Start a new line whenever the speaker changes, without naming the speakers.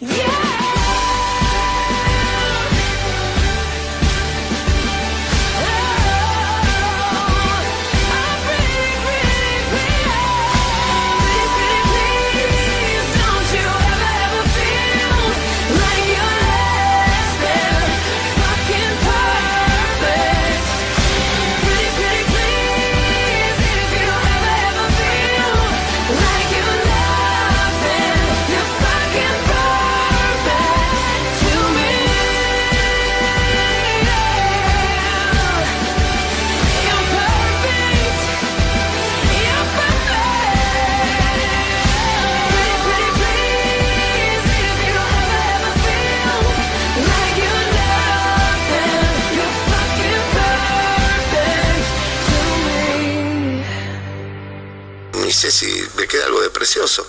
Yeah! Sé si me queda algo de precioso.